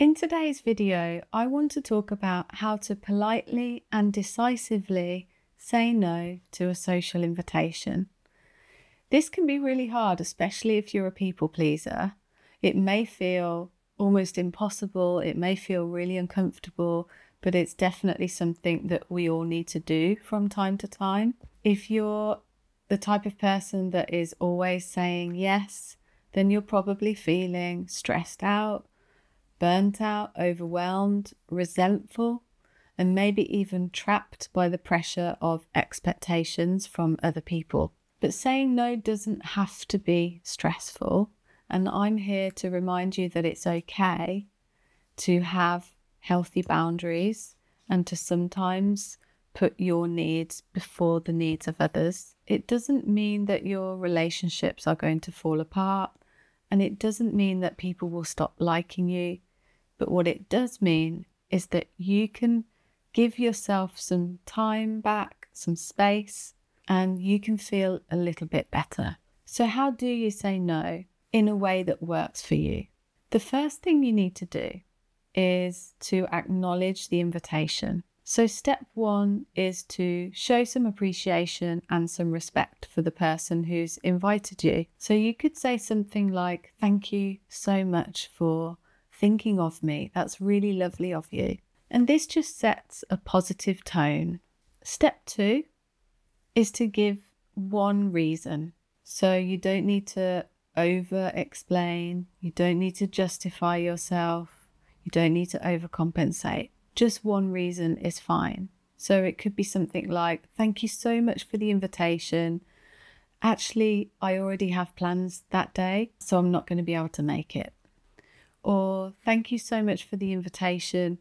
In today's video, I want to talk about how to politely and decisively say no to a social invitation. This can be really hard, especially if you're a people pleaser. It may feel almost impossible, it may feel really uncomfortable, but it's definitely something that we all need to do from time to time. If you're the type of person that is always saying yes, then you're probably feeling stressed out, burnt out, overwhelmed, resentful, and maybe even trapped by the pressure of expectations from other people. But saying no doesn't have to be stressful. And I'm here to remind you that it's okay to have healthy boundaries and to sometimes put your needs before the needs of others. It doesn't mean that your relationships are going to fall apart and it doesn't mean that people will stop liking you. But what it does mean is that you can give yourself some time back, some space, and you can feel a little bit better. So, how do you say no in a way that works for you? The first thing you need to do is to acknowledge the invitation. So, step one is to show some appreciation and some respect for the person who's invited you. So, you could say something like, Thank you so much for thinking of me. That's really lovely of you. And this just sets a positive tone. Step two is to give one reason. So, you don't need to over explain, you don't need to justify yourself, you don't need to overcompensate just one reason is fine. So it could be something like, Thank you so much for the invitation. Actually, I already have plans that day, so I'm not going to be able to make it. Or, Thank you so much for the invitation.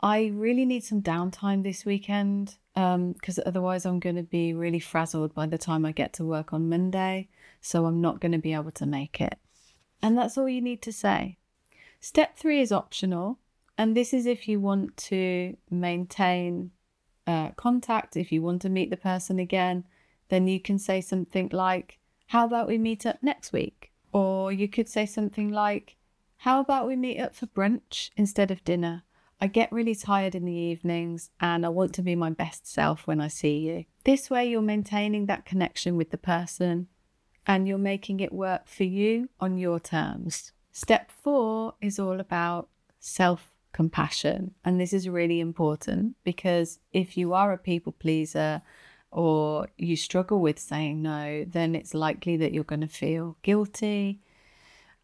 I really need some downtime this weekend because um, otherwise I'm going to be really frazzled by the time I get to work on Monday, so I'm not going to be able to make it. And that's all you need to say. Step three is optional. And this is if you want to maintain uh, contact, if you want to meet the person again, then you can say something like, How about we meet up next week? Or you could say something like, How about we meet up for brunch instead of dinner? I get really tired in the evenings and I want to be my best self when I see you. This way, you're maintaining that connection with the person and you're making it work for you on your terms. Step four is all about self compassion. And this is really important because if you are a people pleaser or you struggle with saying no, then it's likely that you're going to feel guilty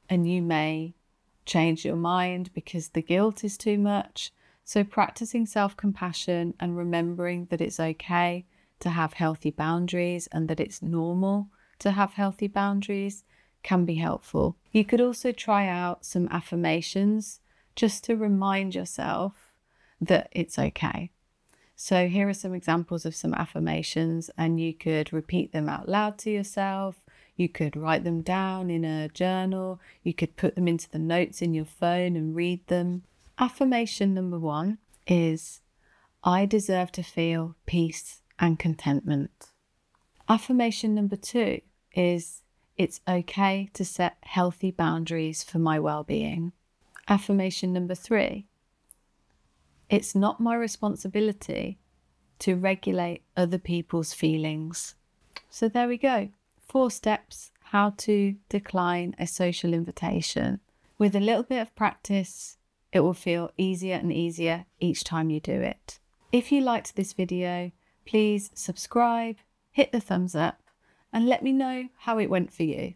and you may change your mind because the guilt is too much. So, practicing self compassion and remembering that it's okay to have healthy boundaries and that it's normal to have healthy boundaries can be helpful. You could also try out some affirmations just to remind yourself that it's okay. So, here are some examples of some affirmations, and you could repeat them out loud to yourself. You could write them down in a journal. You could put them into the notes in your phone and read them. Affirmation number one is I deserve to feel peace and contentment. Affirmation number two is it's okay to set healthy boundaries for my well being. Affirmation number three it's not my responsibility to regulate other people's feelings. So there we go. Four steps how to decline a social invitation. With a little bit of practice, it will feel easier and easier each time you do it. If you liked this video, please subscribe, hit the thumbs up, and let me know how it went for you.